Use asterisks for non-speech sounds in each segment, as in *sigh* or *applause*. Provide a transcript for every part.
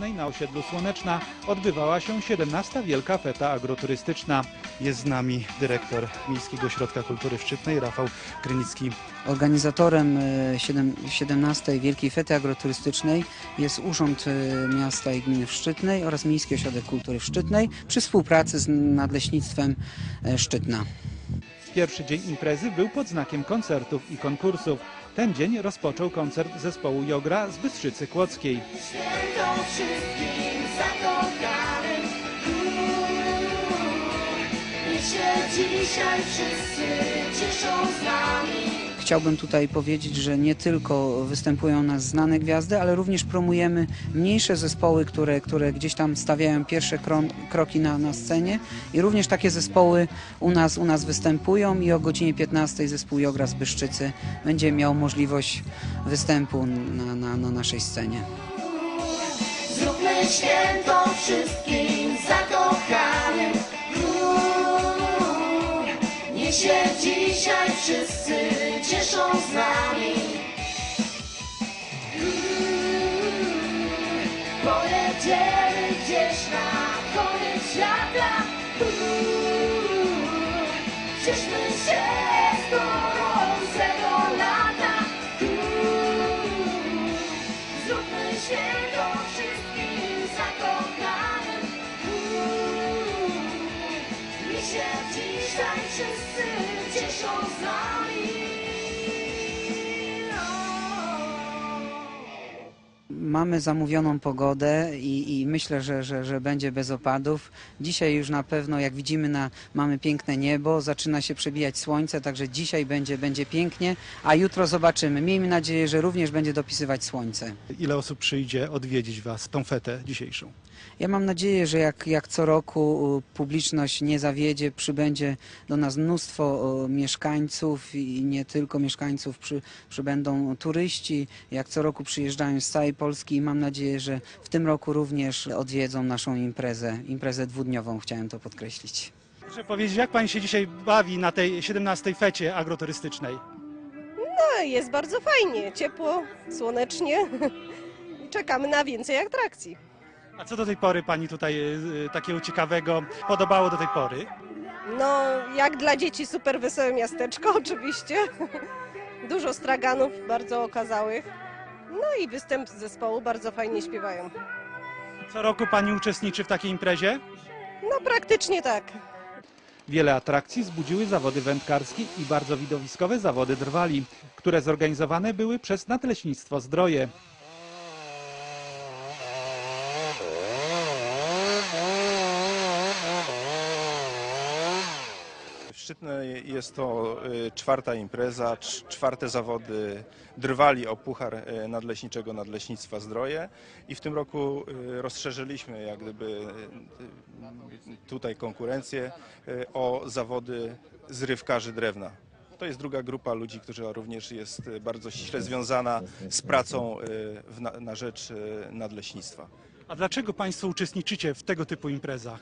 Szczytnej na osiedlu Słoneczna odbywała się 17. Wielka Feta Agroturystyczna. Jest z nami dyrektor Miejskiego Ośrodka Kultury Szczytnej, Rafał Krynicki. Organizatorem e, siedem- 17. Wielkiej Fety Agroturystycznej jest Urząd e, Miasta i Gminy w Szczytnej oraz Miejski Ośrodek Kultury w Szczytnej przy współpracy z Nadleśnictwem e, Szczytna. Pierwszy dzień imprezy był pod znakiem koncertów i konkursów. Ten dzień rozpoczął koncert zespołu Jogra z Bystrzycy Kłodzkiej. Dzisiaj wszyscy cieszą z nami Chciałbym tutaj powiedzieć, że nie tylko występują nas znane gwiazdy, ale również promujemy mniejsze zespoły, które, które gdzieś tam stawiają pierwsze kron, kroki na, na scenie i również takie zespoły u nas, u nas występują i o godzinie 15 zespół Jogra z Byszczycy będzie miał możliwość występu na, na, na naszej scenie. Zróbmy święto wszystkim zakochanym Niech się dzisiaj wszyscy cieszą z nami Mamy zamówioną pogodę i, i myślę, że, że, że będzie bez opadów. Dzisiaj już na pewno, jak widzimy, na, mamy piękne niebo, zaczyna się przebijać słońce, także dzisiaj będzie, będzie pięknie, a jutro zobaczymy. Miejmy nadzieję, że również będzie dopisywać słońce. Ile osób przyjdzie odwiedzić Was, tą fetę dzisiejszą? Ja mam nadzieję, że jak, jak co roku publiczność nie zawiedzie, przybędzie do nas mnóstwo mieszkańców i nie tylko mieszkańców, przy, przybędą turyści, jak co roku przyjeżdżają z całej Polski i mam nadzieję, że w tym roku również odwiedzą naszą imprezę, imprezę dwudniową, chciałem to podkreślić. Proszę powiedzieć, jak Pani się dzisiaj bawi na tej 17. fecie agroturystycznej? No, jest bardzo fajnie, ciepło, słonecznie. I *laughs* czekamy na więcej atrakcji. A co do tej pory Pani tutaj y, y, takiego ciekawego podobało do tej pory? No, jak dla dzieci super wesołe miasteczko *laughs* oczywiście. Dużo straganów bardzo okazałych. No i występ zespołu bardzo fajnie śpiewają. Co roku Pani uczestniczy w takiej imprezie? No praktycznie tak. Wiele atrakcji wzbudziły zawody wędkarskie i bardzo widowiskowe zawody drwali, które zorganizowane były przez Nadleśnictwo Zdroje. W Szczytnej jest to y, czwarta impreza, cz- czwarte zawody drwali o Puchar y, Nadleśniczego Nadleśnictwa Zdroje i w tym roku y, rozszerzyliśmy jak gdyby tutaj konkurencję o zawody zrywkarzy drewna. To jest druga grupa ludzi, która również jest bardzo ściśle związana z pracą na, na rzecz nadleśnictwa. A dlaczego Państwo uczestniczycie w tego typu imprezach?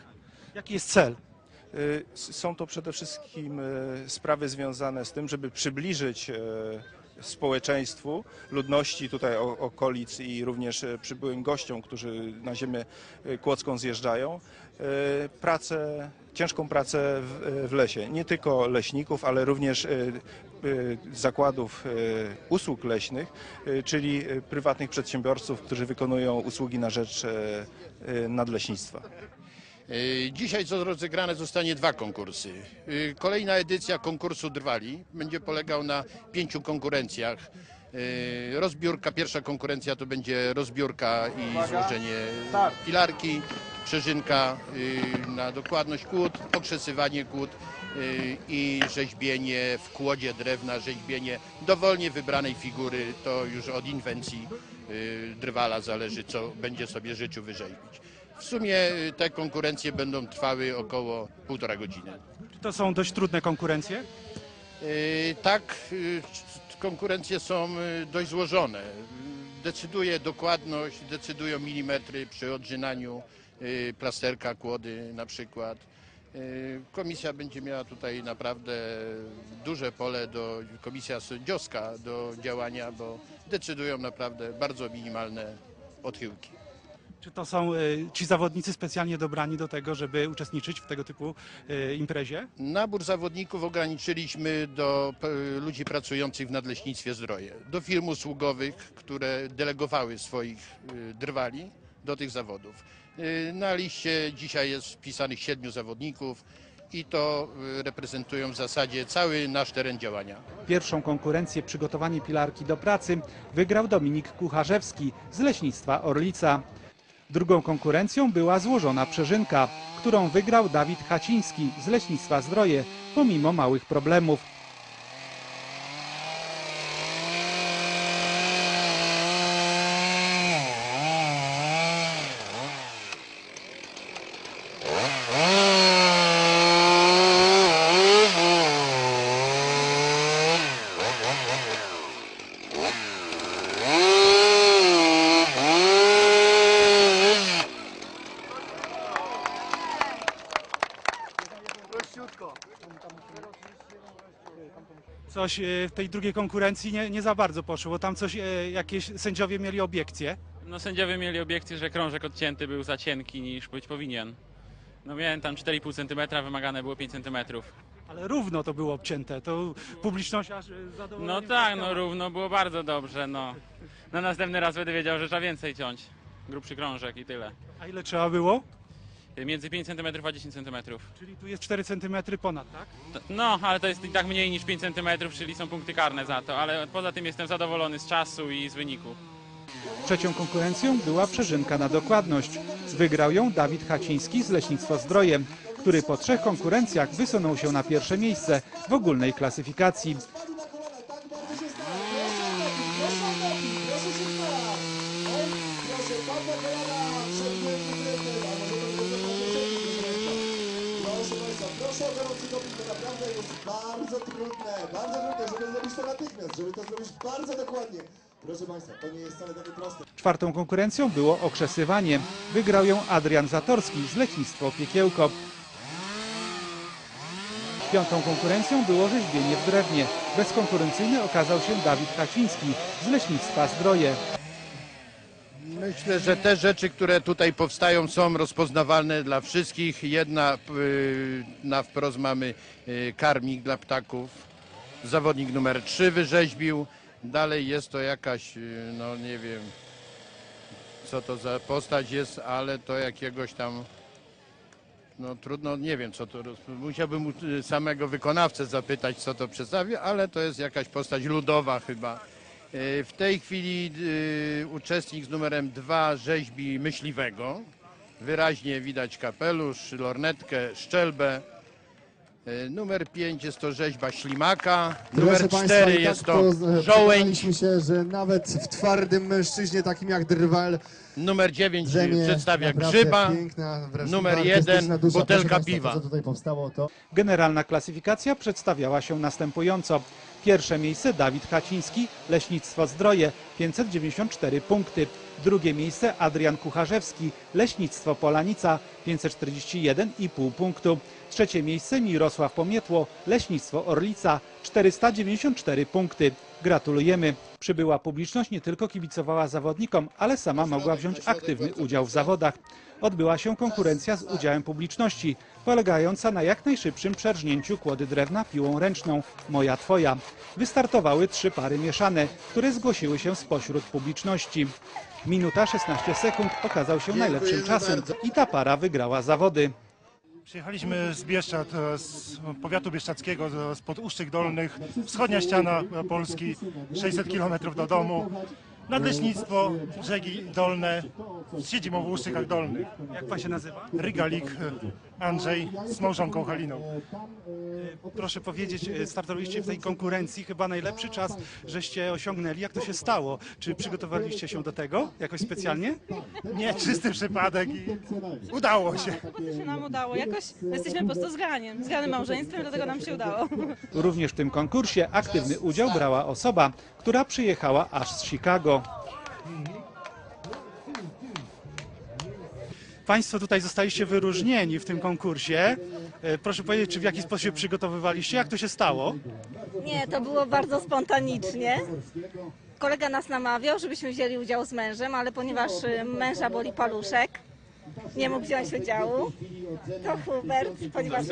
Jaki jest cel? Y, Są to przede wszystkim y, sprawy związane z tym, żeby przybliżyć y, społeczeństwu, ludności tutaj okolic i również przybyłym gościom, którzy na ziemię kłodzką zjeżdżają, pracę, ciężką pracę w, lesie. Nie tylko leśników, ale również zakładów usług leśnych, czyli prywatnych przedsiębiorców, którzy wykonują usługi na rzecz nadleśnictwa. Y, Dzisiaj co rozegrane zostanie dwa konkursy. Y, Kolejna edycja konkursu Drwali będzie polegał na pięciu konkurencjach. Y, Rozbiórka, pierwsza konkurencja to będzie rozbiórka i złożenie pilarki, przeżynka na dokładność kłód, okrzesywanie kłód i rzeźbienie w kłodzie drewna, rzeźbienie dowolnie wybranej figury. To już od inwencji drwala zależy, co będzie sobie życzył wyrzeźbić. W sumie y, te konkurencje będą trwały około półtora godziny. Czy to są dość trudne konkurencje? Y, Tak, y, konkurencje są dość złożone. Decyduje dokładność, decydują milimetry przy odrzynaniu y, plasterka, kłody na przykład. Komisja będzie miała tutaj naprawdę duże pole do, komisja sędziowska do działania, bo decydują naprawdę bardzo minimalne odchyłki. Czy to są y, ci zawodnicy specjalnie dobrani do tego, żeby uczestniczyć w tego typu y, imprezie? Nabór zawodników ograniczyliśmy do p- ludzi pracujących w Nadleśnictwie Zdroje, do firm usługowych, które delegowały swoich y, drwali do tych zawodów. Y, Na liście dzisiaj jest wpisanych siedmiu zawodników i to y, reprezentują w zasadzie cały nasz teren działania. Pierwszą konkurencję przygotowanie pilarki do pracy wygrał Dominik Kucharzewski z leśnictwa Orlica. Drugą konkurencją była złożona przeżynka, którą wygrał Dawid Haciński z leśnictwa Zdroje, pomimo małych problemów. Coś y, w tej drugiej konkurencji nie, nie za bardzo poszło, bo tam coś, y, jakieś sędziowie mieli obiekcje. No sędziowie mieli obiekcję, że krążek odcięty był za cienki niż być powinien. No miałem tam 4,5 cm, wymagane było 5 cm. Ale równo to było obcięte, to publiczność aż zadowolona. No tak, no równo było bardzo dobrze, no. Na następny raz będę wiedział, że trzeba więcej ciąć. Grubszy krążek i tyle. A ile trzeba było? Między 5 cm a 10 cm. Czyli tu jest 4 cm ponad, tak? No, ale to jest i tak mniej niż 5 cm, czyli są punkty karne za to, ale poza tym jestem zadowolony z czasu i z wyniku. Trzecią konkurencją była przeżynka na dokładność. Wygrał ją Dawid Haciński z Leśnictwa Zdroje, który po trzech konkurencjach wysunął się na pierwsze miejsce w ogólnej klasyfikacji. Jest bardzo trudne, bardzo trudne, żeby zrobić to natychmiast, żeby to zrobić bardzo dokładnie. Proszę Państwa, to nie jest wcale takie proste. Czwartą konkurencją było okrzesywanie. Wygrał ją Adrian Zatorski z Leśnictwo Piekiełko. Piątą konkurencją było rzeźbienie w drewnie. Bezkonkurencyjny okazał się Dawid Haciński z Leśnictwa Zdroje. Myślę, że te rzeczy, które tutaj powstają są rozpoznawalne dla wszystkich. Jedna y, na wprost mamy y, karmik dla ptaków. Zawodnik numer 3 wyrzeźbił. Dalej jest to jakaś, y, no nie wiem co to za postać jest, ale to jakiegoś tam no trudno, nie wiem co to, musiałbym samego wykonawcę zapytać co to przedstawi, ale to jest jakaś postać ludowa chyba. E, W tej chwili y, uczestnik z numerem 2 rzeźbi myśliwego. Wyraźnie widać kapelusz, lornetkę, szczelbę. E, Numer 5 jest to rzeźba ślimaka. Numer 4 i jest tak to żołędź. się, że nawet w twardym mężczyźnie takim jak Drwal Numer 9 drzemie przedstawia grzyba. piękna, Numer artystyczna jeden, dusza. butelka Proszę Państwa, piwa. To, co tutaj powstało, to Generalna klasyfikacja przedstawiała się następująco. Pierwsze miejsce Dawid Haciński, Leśnictwo Zdroje, 594 punkty. Drugie miejsce Adrian Kucharzewski, Leśnictwo Polanica, 541,5 punktu. Trzecie miejsce Mirosław Pomietło, Leśnictwo Orlica, 494 punkty. Gratulujemy. Przybyła publiczność nie tylko kibicowała zawodnikom, ale sama mogła wziąć aktywny udział w zawodach. Odbyła się konkurencja z udziałem publiczności, polegająca na jak najszybszym przerżnięciu kłody drewna piłą ręczną Moja Twoja. Wystartowały trzy pary mieszane, które zgłosiły się spośród publiczności. Minuta 16 sekund okazał się najlepszym czasem i ta para wygrała zawody. Przyjechaliśmy z Bieszczad, e, z powiatu bieszczadzkiego, z- spod Uszczyk Dolnych, wschodnia ściana Polski, 600 km do domu, nadleśnictwo, brzegi dolne, siedzibą w Uszczykach Dolnych. Jak pan się nazywa? Rygalik e, Andrzej z małżonką Haliną. Proszę powiedzieć, e, startowaliście w tej konkurencji, chyba najlepszy czas, żeście osiągnęli. Jak to się stało? Czy przygotowaliście się do tego jakoś specjalnie? Nie, czysty przypadek i udało się. się nam udało. Jakoś jesteśmy po prostu zgrani, zgranym małżeństwem, dlatego nam się udało. Również w tym konkursie aktywny udział brała osoba, która przyjechała aż z Chicago. Państwo tutaj zostaliście wyróżnieni w tym konkursie. E, Proszę powiedzieć, czy w jaki sposób się przygotowywaliście? Jak to się stało? Nie, to było bardzo spontanicznie. Kolega nas namawiał, żebyśmy wzięli udział z mężem, ale ponieważ y, męża boli paluszek, nie mógł wziąć udziału, to Hubert, ponieważ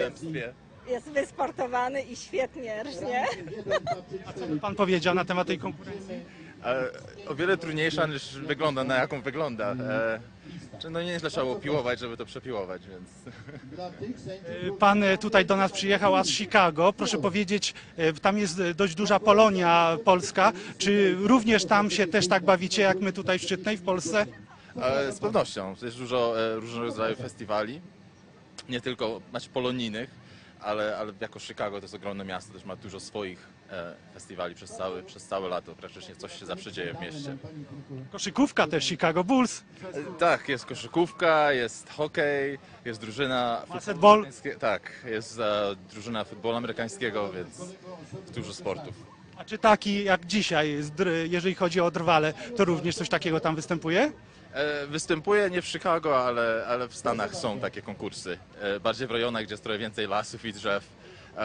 jest, wysportowany i świetnie rżnie. Co by pan powiedział na temat tej konkurencji? E, o wiele trudniejsza niż wygląda na jaką wygląda. E, czy no nieźle trzeba było piłować, żeby to przepiłować, więc... E, Pan e, tutaj do nas przyjechał a z Chicago. Proszę powiedzieć, e, tam jest dość duża Polonia polska. Czy również tam się też tak bawicie, jak my tutaj w Szczytnej w Polsce? E, z pewnością. Jest dużo e, różnego rodzaju festiwali. Nie tylko znaczy polonijnych, ale, ale jako Chicago to jest ogromne miasto, też ma dużo swoich festiwali przez, cały, przez całe lato. Praktycznie coś się zawsze dzieje w mieście. Koszykówka też, Chicago Bulls. E, tak, jest koszykówka, jest hokej, jest drużyna... Basketball. Tak, jest e, drużyna futbolu amerykańskiego, więc dużo sportów. A czy taki jak dzisiaj, jeżeli chodzi o drwale, to również coś takiego tam występuje? E, Występuję nie w Chicago, ale, ale w Stanach są takie konkursy. E, Bardziej w rejonach, gdzie jest trochę więcej lasów i drzew.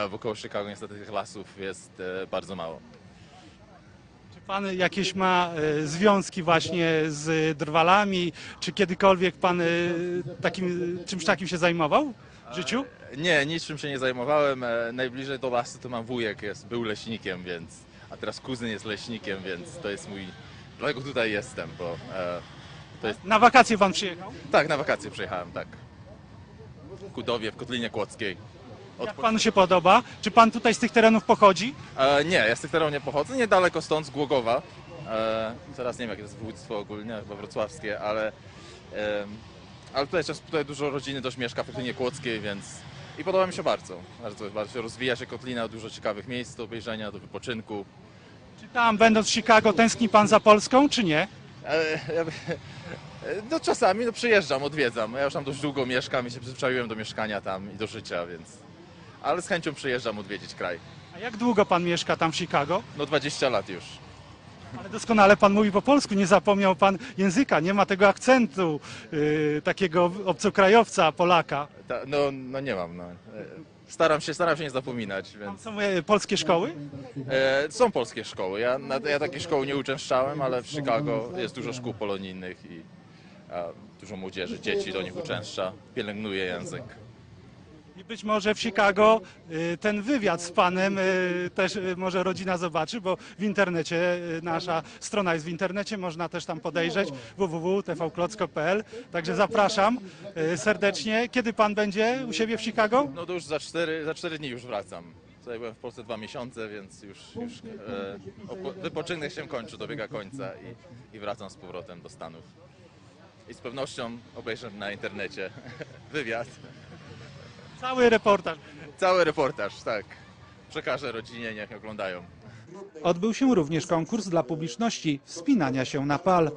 Wokoło Chicago niestety tych lasów jest e, bardzo mało. Czy pan jakieś ma e, związki właśnie z drwalami? Czy kiedykolwiek pan e, takim, czymś takim się zajmował w życiu? Nie, niczym się nie zajmowałem. Najbliżej do lasu to mam wujek, jest, był leśnikiem, więc... A teraz kuzyn jest leśnikiem, więc to jest mój... Dlatego tutaj jestem, bo... To jest... Na wakacje pan przyjechał? Tak, na wakacje przyjechałem, tak. W Kudowie, w Kotlinie Kłodzkiej. Jak panu się podoba? Czy pan tutaj z tych terenów pochodzi? E, nie, ja z tych terenów nie pochodzę, niedaleko stąd, z Głogowa. E, teraz nie wiem, jakie to jest województwo ogólnie, chyba wrocławskie, ale, e, ale tutaj, tutaj dużo rodziny też mieszka w Kotlinie Kłodzkiej, więc i podoba mi się bardzo. Bardzo, bardzo się rozwija się Kotlina, dużo ciekawych miejsc do obejrzenia, do wypoczynku. Czy tam, będąc w Chicago, tęskni pan za Polską, czy nie? E, ja, by- *laughs* no czasami no, przyjeżdżam, odwiedzam. Ja już tam dość długo mieszkam i się przyzwyczaiłem do mieszkania tam i do życia, więc... Ale z chęcią przyjeżdżam odwiedzić kraj. A jak długo pan mieszka tam w Chicago? No 20 lat już. Ale doskonale pan mówi po polsku, nie zapomniał pan języka, nie ma tego akcentu yy, takiego obcokrajowca, Polaka. Ta, no, no nie mam, no. E, Staram się, staram się nie zapominać, więc... Są e, polskie szkoły? E, są polskie szkoły. Ja, na, ja takiej szkoły nie uczęszczałem, ale w Chicago jest dużo szkół polonijnych i a, dużo młodzieży, dzieci do nich uczęszcza, pielęgnuje język. Być może w Chicago y, ten wywiad z panem y, też y, może rodzina zobaczy, bo w internecie, nasza strona jest w internecie, można też tam podejrzeć www.tvklocko.pl. Także zapraszam serdecznie. Kiedy pan będzie u siebie w Chicago? No to już za cztery, za cztery dni już wracam. Tutaj byłem w Polsce dwa miesiące, więc już, już e, wypoczynek się kończy, dobiega końca i, i wracam z powrotem do Stanów. I z pewnością obejrzę na internecie *laughs* wywiad. Cały reportaż. Cały reportaż, tak. Przekażę rodzinie, niech oglądają. Odbył się również konkurs dla publiczności wspinania się na pal.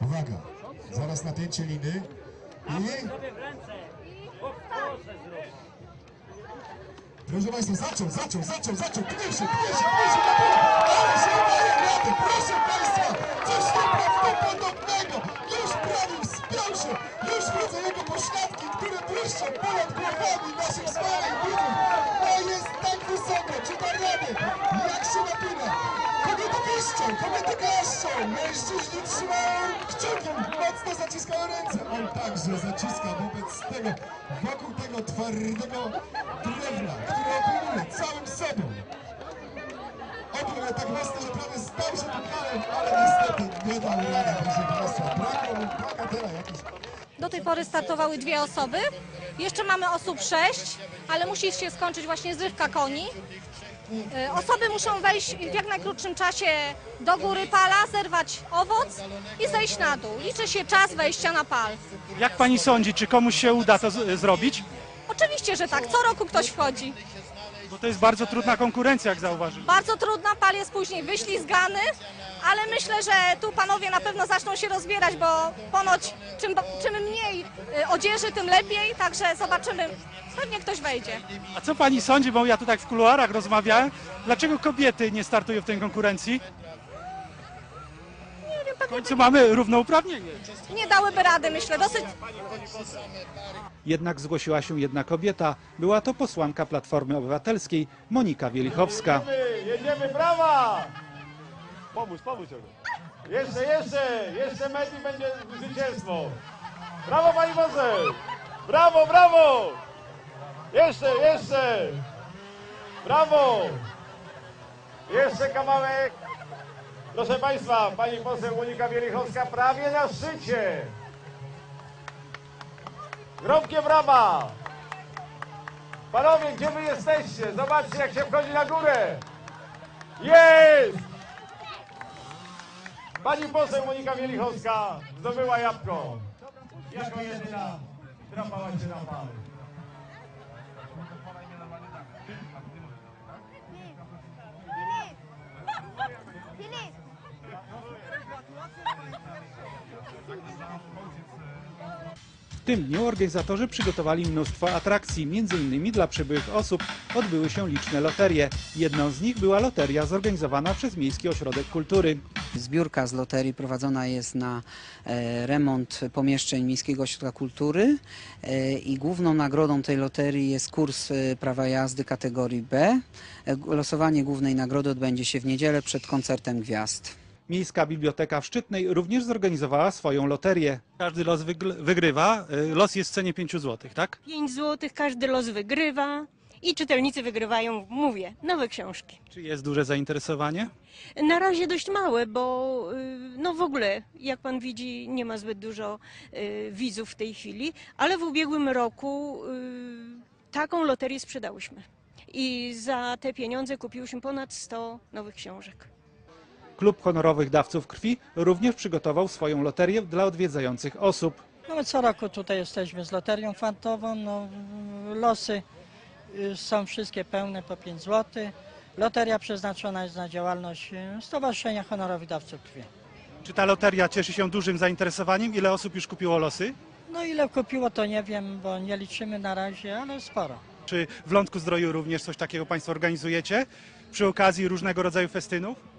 Uwaga, zaraz napięcie liny i... Proszę Państwa, zaczął, zaczął, zaczął, zaczął, pnie się, pnie się, pnie się, ale się daje radę, proszę Państwa, coś nieprawdopodobnego, 200 ponad głowami naszych smalych widzów. To jest tak wysoko, czy da radę? Jak się napina? Kobiety piszczą, kobiety klaszczą, mężczyźni trzymają kciuki, mocno zaciskają ręce. On także zaciska wobec tego, wokół tego twardego drewna, które opłynuje całym sobą. Opłynął tak mocno, że prawie stał się pod ale niestety nie dał rady, proszę Państwa. Brakło mu bagatela jakiś. Do tej pory startowały dwie osoby. Jeszcze mamy osób sześć, ale musi się skończyć właśnie zrywka koni. E, Osoby muszą wejść w jak najkrótszym czasie do góry pala, zerwać owoc i zejść na dół. Liczy się czas wejścia na pal. Jak pani sądzi, czy komuś się uda to z- zrobić? Oczywiście, że tak. Co roku ktoś wchodzi. Bo to jest bardzo trudna konkurencja, jak zauważyłem. Bardzo trudna, pal jest później wyślizgany, ale myślę, że tu panowie na pewno zaczną się rozbierać, bo ponoć czym, czym mniej y, odzieży, tym lepiej, także zobaczymy. Pewnie ktoś wejdzie. A co pani sądzi, bo ja tu tak w kuluarach rozmawiałem, dlaczego kobiety nie startują w tej konkurencji? W końcu mamy równouprawnienie. Nie dałyby rady, myślę, dosyć Jednak zgłosiła się jedna kobieta. Była to posłanka Platformy Obywatelskiej Monika Wielichowska. Jedziemy, brawa! Pomóż, pomóż. Jeszcze, jeszcze, jeszcze Medi będzie zwycięstwo. Brawo pani poseł! Brawo, brawo! Jeszcze, jeszcze! Brawo! Jeszcze kawałek. Proszę państwa, pani poseł Monika Wielichowska prawie na szczycie. Gromkie brawa! Panowie, gdzie wy jesteście? Zobaczcie, jak się wchodzi na górę. Jest! Pani poseł Monika Wielichowska zdobyła jabłko. Jako jedyna drapała się na pal. W tym dniu organizatorzy przygotowali mnóstwo atrakcji, m.in. dla przybyłych osób odbyły się liczne loterie. Jedną z nich była loteria zorganizowana przez Miejski Ośrodek Kultury. Zbiórka z loterii prowadzona jest na e, remont pomieszczeń Miejskiego Ośrodka Kultury e, i główną nagrodą tej loterii jest kurs e, prawa jazdy kategorii B. Losowanie głównej nagrody odbędzie się w niedzielę przed koncertem gwiazd. Miejska Biblioteka w Szczytnej również zorganizowała swoją loterię. Każdy los wygrywa. Los jest w cenie 5 zł, tak? 5 zł, każdy los wygrywa i czytelnicy wygrywają, mówię, nowe książki. Czy jest duże zainteresowanie? Na razie dość małe, bo y, no w ogóle, jak pan widzi, nie ma zbyt dużo y, widzów w tej chwili, ale w ubiegłym roku y, taką loterię sprzedałyśmy. I za te pieniądze kupiłyśmy ponad 100 nowych książek. Klub Honorowych Dawców Krwi również przygotował swoją loterię dla odwiedzających osób. No my co roku tutaj jesteśmy z loterią fantową. No, losy y, są wszystkie pełne po 5 zł. Loteria przeznaczona jest na działalność y, Stowarzyszenia Honorowych Dawców Krwi. Czy ta loteria cieszy się dużym zainteresowaniem? Ile osób już kupiło losy? No ile kupiło to nie wiem, bo nie liczymy na razie, ale sporo. Czy w Lądku Zdroju również coś takiego Państwo organizujecie? Przy okazji różnego rodzaju festynów?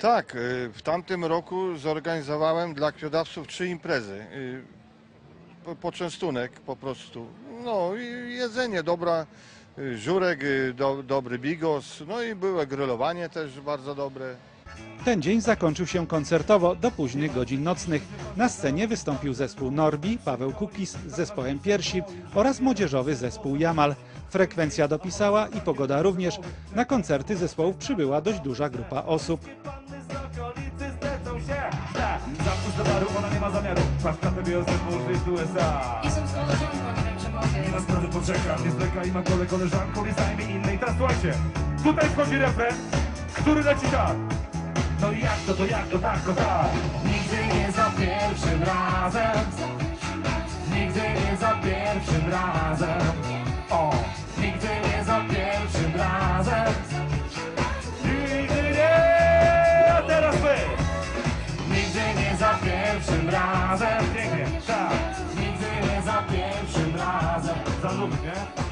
Tak, y, w tamtym roku zorganizowałem dla krwiodawców trzy imprezy. Y, po- Poczęstunek po prostu. No i jedzenie, dobra, y, żurek, do, dobry bigos, no i było grillowanie też bardzo dobre. Ten dzień zakończył się koncertowo do późnych godzin nocnych. Na scenie wystąpił zespół Norbi, Paweł Kukis z zespołem Piersi oraz młodzieżowy zespół Jamal. Frekwencja dopisała i pogoda również. Na koncerty zespołów przybyła dość duża grupa osób. Baru, ona nie ma zamiaru. Paska tobie o żyć w USA. Jestem z koleżanką, nie wiem czy mogę. Nie ma sprawy, poczekam, nie zwleka i ma kole koleżanką Nie zajmie innej, teraz słuchajcie Tutaj wchodzi refren, który leci tak. No i jak to, to jak to, tak, to tak. Nigdy nie za pierwszym razem. Nigdy nie za pierwszym razem razem Pięknie, tak